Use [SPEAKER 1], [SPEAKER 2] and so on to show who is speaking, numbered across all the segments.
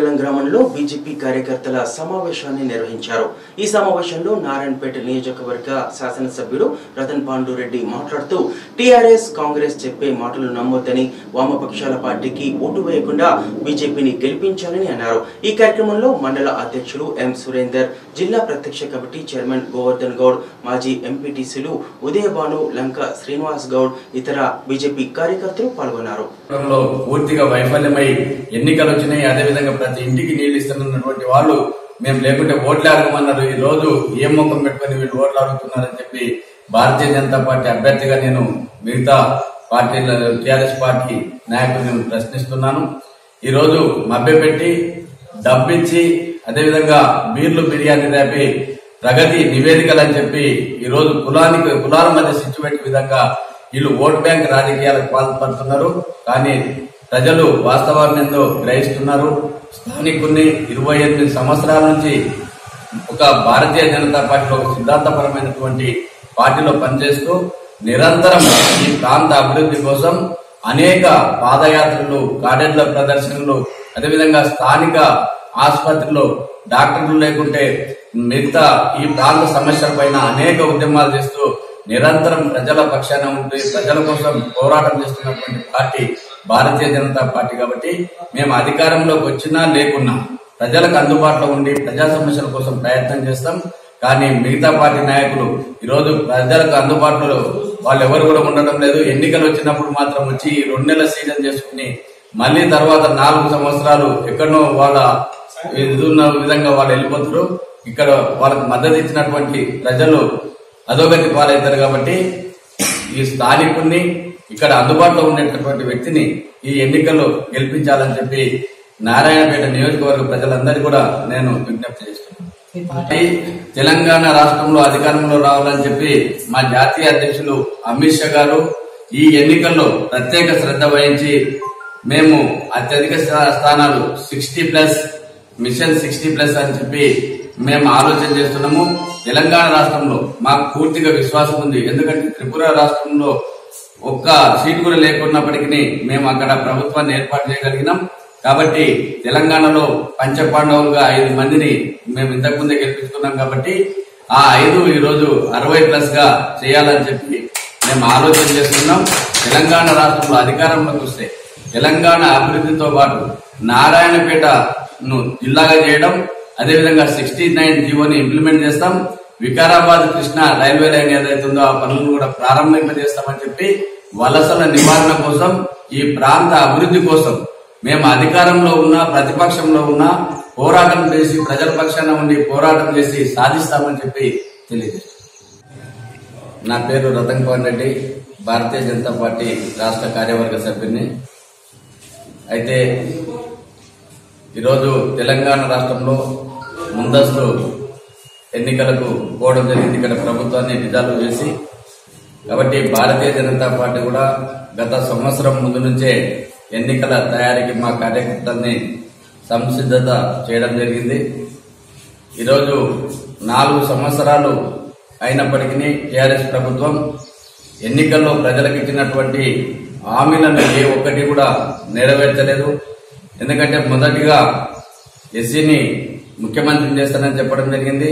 [SPEAKER 1] మునుగోడ మండలం గ్రామంలో బీజేపీ కార్యకర్తల సమావేశాన్ని నిర్వహించారు. ఈ సమావేశంలో నారాయణపేట నియోజకవర్గ శాసనసభ్యుడు రతన్ పాండురెడ్డి మాట్లాడుతూ టీఆర్ఎస్ కాంగ్రెస్ చెప్పే మాటలు నమ్మొద్దని వామపక్షాల పార్టీకి ఓటు వేయకుండా బీజేపీని గెలిపించాలని అన్నారు. ఈ కార్యక్రమంలో మండల అధ్యక్షులు ఎం సురేందర్ జిల్లా ప్రత్యక్ష కమిటీ చైర్మన్ గోవర్ధన్ గౌడ్ మాజీ ఎంపీటీసీలు ఉదయభాను లంక శ్రీనివాస్ గౌడ్ ఇతర బీజేపీ కార్యకర్తలు పాల్గొన్నారు.
[SPEAKER 2] పూర్తిగా వైఫల్యమై ఎన్నికలు వచ్చినాయి అదేవిధంగా ప్రతి ఇంటికి నీళ్ళు ఇస్తున్నటువంటి వాళ్ళు మేము లేకుంటే ఓట్లు అడగమన్నారు ఈ రోజు ఏం ముఖం పెట్టుకుని వీళ్ళు ఓట్లు అడుగుతున్నారని చెప్పి భారతీయ జనతా పార్టీ అభ్యర్థిగా నేను మిగతా పార్టీల టీఆర్ఎస్ పార్టీ నాయకులు నేను ప్రశ్నిస్తున్నాను. ఈ రోజు మభ్యపెట్టి డబ్బిచ్చి అదేవిధంగా బీర్లు బిర్యానీ రేపి ప్రగతి నివేదికలు అని చెప్పి ఈ రోజు కులానికి కులాల మధ్య సిచ్చు విధంగా వీళ్ళు ఓట్ బ్యాంక్ రాజకీయాలకు పాల్పడుతున్నారు. కానీ ప్రజలు వాస్తవాన్ని గ్రహిస్తున్నారు. స్థానికుల్ని ఇరవై ఎనిమిది సంవత్సరాల నుంచి ఒక భారతీయ జనతా పార్టీలో ఒక సిద్ధాంతపరమైనటువంటి పార్టీలో పనిచేస్తూ నిరంతరం ఈ ప్రాంత అభివృద్ధి కోసం అనేక పాదయాత్రలు గార్డెన్ల ప్రదర్శనలు అదేవిధంగా స్థానిక ఆసుపత్రిలో డాక్టర్లు లేకుంటే మిగతా ఈ ప్రాంత సమస్యల పైన అనేక ఉద్యమాలు చేస్తూ నిరంతరం ప్రజల పక్షాన ఉండి ప్రజల కోసం పోరాటం చేస్తున్నటువంటి పార్టీ భారతీయ జనతా పార్టీ కాబట్టి మేము అధికారంలోకి వచ్చినా లేకున్నా ప్రజలకు అందుబాటులో ఉండి ప్రజా సమస్యల కోసం ప్రయత్నం చేస్తాం. కానీ మిగతా పార్టీ నాయకులు ఈరోజు ప్రజలకు అందుబాటులో వాళ్ళు ఎవరు కూడా ఉండడం లేదు. ఎన్నికలు వచ్చినప్పుడు మాత్రం వచ్చి ఈ రెండు నెలల సీజన్ చేసుకుని మళ్ళీ తర్వాత నాలుగు సంవత్సరాలు ఎక్కడో వాళ్ళ ఇది ఉన్న విధంగా వాళ్ళు వెళ్ళిపోతారు. ఇక్కడ వాళ్ళకు మద్దతు ఇచ్చినటువంటి ప్రజలు అధోగతి పాలవుతారు కాబట్టి ఈ స్థానికుల్ని ఇక్కడ అందుబాటులో ఉండేటటువంటి వ్యక్తిని ఈ ఎన్నికల్లో గెలిపించాలని చెప్పి నారాయణపేట నియోజకవర్గ ప్రజలందరికీ కూడా నేను విజ్ఞప్తి చేస్తున్నాను. తెలంగాణ రాష్ట్రంలో అధికారంలో రావాలని చెప్పి మా జాతీయ అధ్యక్షులు అమిత్ షా గారు ఈ ఎన్నికల్లో ప్రత్యేక శ్రద్ధ వహించి మేము అత్యధిక స్థానాలు sixty plus mission sixty plus అని చెప్పి మేము ఆలోచన చేస్తున్నాము. తెలంగాణ రాష్ట్రంలో మాకు పూర్తిగా విశ్వాసం ఉంది. ఎందుకంటే త్రిపుర రాష్ట్రంలో ఒక్క సీట్ కూడా లేకున్నప్పటికీ మేము అక్కడ ప్రభుత్వాన్ని ఏర్పాటు చేయగలిగినాం. కాబట్టి తెలంగాణలో పంచపాండవులుగా ఐదు మందిని మేము ఇంతకు ముందే గెలిపించుకున్నాం కాబట్టి ఆ ఐదు ఈరోజు అరవై ప్లస్గా చేయాలని చెప్పి మేము ఆలోచన చేస్తున్నాం. తెలంగాణ రాష్ట్రంలో అధికారంలోకి వస్తే తెలంగాణ అభివృద్ధితో పాటు నారాయణపేటను జిల్లాగా చేయడం అదేవిధంగా సిక్స్టీ నైన్ జీవోని ఇంప్లిమెంట్ చేస్తాం. వికారాబాద్ కృష్ణ రైల్వే లైన్ ఏదైతుందో ఆ పనులను కూడా ప్రారంభింపజేస్తామని చెప్పి వలసల నివారణ కోసం ఈ ప్రాంత అభివృద్ధి కోసం మేము అధికారంలో ఉన్నా ప్రతిపక్షంలో ఉన్నా పోరాటం చేసి ప్రజల పక్షాన ఉండి పోరాటం చేసి సాధిస్తామని చెప్పి తెలియజేస్తాం నా పేరు రతన్ కుమార్ రెడ్డి భారతీయ జనతా పార్టీ రాష్ట్ర కార్యవర్గ సభ్యుని. అయితే ఈరోజు తెలంగాణ రాష్ట్రంలో ముందస్తు ఎన్నికలకు పోవడం జరిగింది. ఇక్కడ ప్రభుత్వాన్ని నిజాలు చేసి కాబట్టి భారతీయ జనతా పార్టీ కూడా గత సంవత్సరం ముందు నుంచే ఎన్నికల తయారీకి మా కార్యకర్తల్ని సంసిద్ధత చేయడం జరిగింది. ఈరోజు నాలుగు సంవత్సరాలు అయినప్పటికీ టీఆర్ఎస్ ప్రభుత్వం ఎన్నికల్లో ప్రజలకు ఇచ్చినటువంటి హామీలను ఏ ఒక్కటి కూడా నెరవేర్చలేదు. ఎందుకంటే మొదటిగా ఎస్సీని ముఖ్యమంత్రిని చేస్తానని చెప్పడం జరిగింది.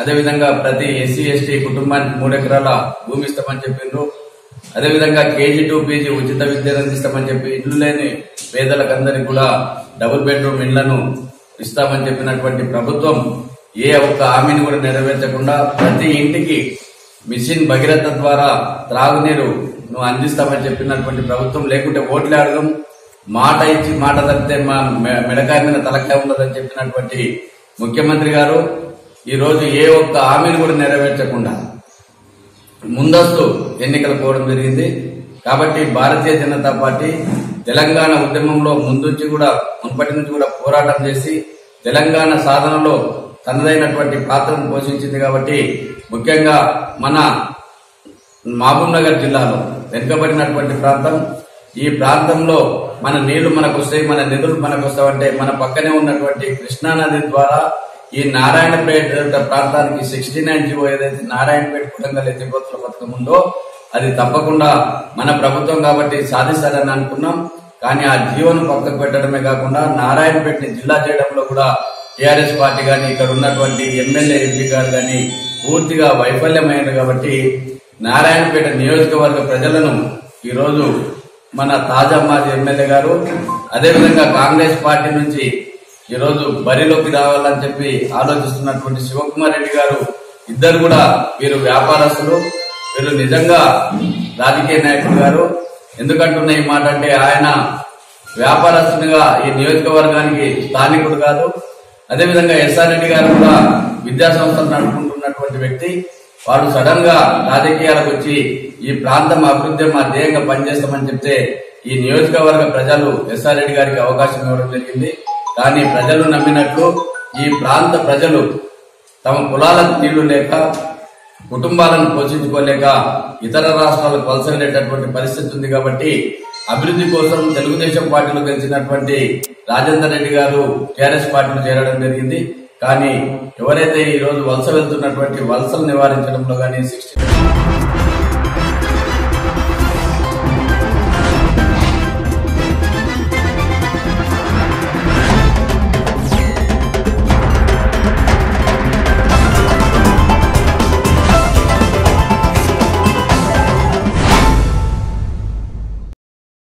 [SPEAKER 2] అదేవిధంగా ప్రతి ఎస్సీ ఎస్టీ కుటుంబానికి మూడు ఎకరాల భూమి ఇస్తామని చెప్పిండ్రు. అదేవిధంగా కేజీ టు పీజీ ఉచిత విద్యను అందిస్తామని చెప్పి ఇల్లు లేని పేదలకందరికి కూడా డబుల్ బెడ్రూమ్ ఇళ్ళను ఇస్తామని చెప్పినటువంటి ప్రభుత్వం ఏ ఒక్క హామీని కూడా నెరవేర్చకుండా ప్రతి ఇంటికి మిషన్ భగీరథ ద్వారా త్రాగునీరు నువ్వు అందిస్తామని చెప్పినటువంటి ప్రభుత్వం లేకుంటే ఓట్లు అడగం మాట ఇచ్చి మాట తప్పితే మా మె- మెడకాయ మీద తలకాయ ఉండదని చెప్పినటువంటి ముఖ్యమంత్రి గారు ఈరోజు ఏ ఒక్క హామీని కూడా నెరవేర్చకుండా ముందస్తు ఎన్నికలు పోవడం జరిగింది. కాబట్టి భారతీయ జనతా పార్టీ తెలంగాణ ఉద్యమంలో ముందుంచి కూడా మున్పటి నుంచి కూడా పోరాటం చేసి తెలంగాణ సాధనలో తనదైనటువంటి పాత్రను పోషించింది కాబట్టి ముఖ్యంగా మన మహబూబ్ నగర్ జిల్లాలో వెనుకబడినటువంటి ప్రాంతం. ఈ ప్రాంతంలో మన నీళ్ళు మనకు వస్తాయి మన నిధులు మనకు వస్తాయంటే మన పక్కనే ఉన్నటువంటి కృష్ణా నది ద్వారా ఈ నారాయణపేట ప్రాంతానికి సిక్స్టీ నైన్ జీవో ఏదైతే నారాయణపేట కులంగా ఎత్తిపోతుల పథకం ఉందో అది తప్పకుండా మన ప్రభుత్వం కాబట్టి సాధిస్తారని అనుకున్నాం. కానీ ఆ జీవోను పక్కకు పెట్టడమే కాకుండా నారాయణపేటని జిల్లా చేయడంలో కూడా టీఆర్ఎస్ పార్టీ గాని ఇక్కడ ఉన్నటువంటి ఎమ్మెల్యే ఎంపీ గారు గాని పూర్తిగా వైఫల్యమైనది కాబట్టి నారాయణపేట నియోజకవర్గ ప్రజలను ఈ రోజు మన తాజా మాజీ ఎమ్మెల్యే గారు అదేవిధంగా కాంగ్రెస్ పార్టీ నుంచి ఈ రోజు బరిలోకి రావాలని చెప్పి ఆలోచిస్తున్నటువంటి శివకుమార్ రెడ్డి గారు ఇద్దరు కూడా వీరు వ్యాపారస్తులు. వీరు నిజంగా రాజకీయ నాయకులు గారు. ఎందుకంటున్న ఈ మాట అంటే ఆయన వ్యాపారస్తునిగా ఈ నియోజకవర్గానికి స్థానికుడు కాదు. అదేవిధంగా ఎస్ఆర్ రెడ్డి గారు కూడా విద్యా సంస్థలు నడుపుకుంటున్నటువంటి వ్యక్తి. వారు సడన్గా రాజకీయాలకు వచ్చి ఈ ప్రాంతం అభివృద్ధి మా ధ్యేయంగా పనిచేస్తామని చెప్తే ఈ నియోజకవర్గ ప్రజలు ఎస్ఆర్ రెడ్డి గారికి అవకాశం ఇవ్వడం జరిగింది. కానీ ప్రజలు నమ్మినట్లు ఈ ప్రాంత ప్రజలు తమ కులాలకు నీళ్ళు లేక కుటుంబాలను పోషించుకోలేక ఇతర రాష్ట్రాలకు వలస వెళ్ళేటటువంటి పరిస్థితి ఉంది కాబట్టి అభివృద్ధి కోసం తెలుగుదేశం పార్టీలో గెలిచినటువంటి రాజేందర్ రెడ్డి గారు టీఆర్ఎస్ పార్టీలో చేరడం జరిగింది. కానీ ఎవరైతే ఈ రోజు వలస వెళ్తున్నటువంటి వలసలు నివారించడంలో కానీ సిక్స్టీ